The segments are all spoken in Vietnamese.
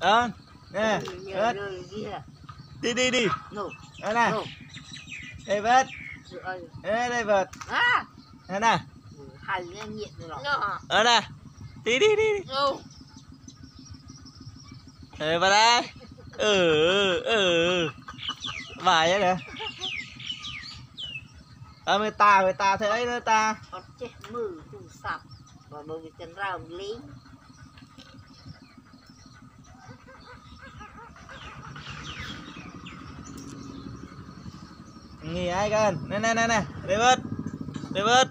ờ nè kia. đi đi đi đây nè nổ. đây bớt Rồi. đây đây bớt À! đây nè ở nè đi đi đi. Ừ. Đây vào đây. Ừ ừ vài vậy nè ờ người ta người ta thế ấy nữa ta. Chết mừ tu sập. Và vì chân ra ông lính. Nghỉ con Này này này này David David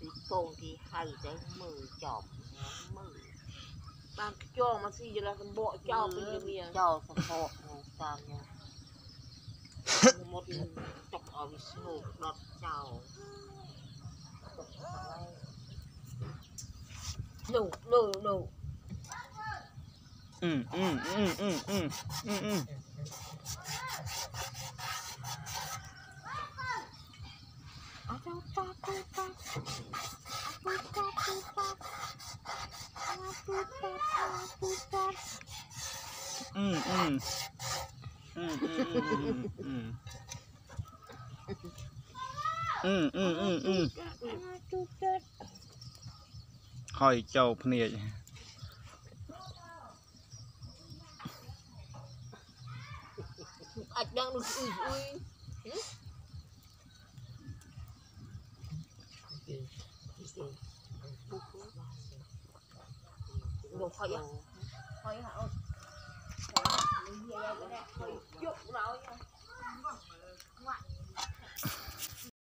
Tí tôn thì hay đấy Mười chọc Mười Bạn cho mà gì là thằng bộ cho Mình như bây giờ Cho thằng bộ Sao nha Một chọc ở Vì sổ đọt chào Thank you. No, no, no. Mm, mm, mm, mm, mm, mm, mm. Mm, mm. Mm, mm, mm, mm, mm. Mm, mm, mm, mm. mm, mm, mm. ហុយចូលភ្នែកអាចដឹងនោះអ៊ុយអ៊ុយយកហុយហុយហៅនិយាយទៅហុយជប់ឡើយ